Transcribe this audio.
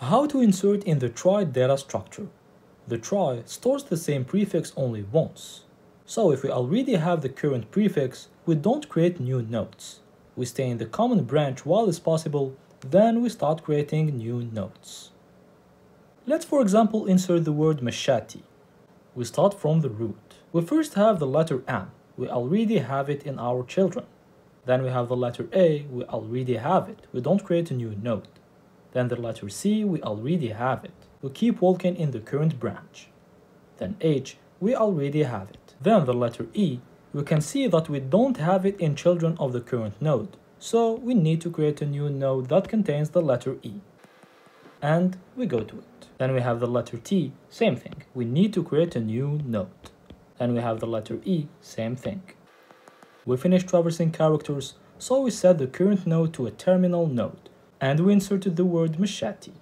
How to insert in the trie data structure? The trie stores the same prefix only once. So if we already have the current prefix, we don't create new nodes. We stay in the common branch while it's possible, then we start creating new nodes. Let's for example insert the word machete. We start from the root. We first have the letter M. We already have it in our children. Then we have the letter A. We already have it. We don't create a new node. Then the letter C. We already have it. We keep walking in the current branch. Then H. We already have it. Then the letter E. We can see that we don't have it in children of the current node. So we need to create a new node that contains the letter E. And we go to it. Then we have the letter T, same thing. We need to create a new node. Then we have the letter E, same thing. We finished traversing characters, so we set the current node to a terminal node, and we inserted the word machete.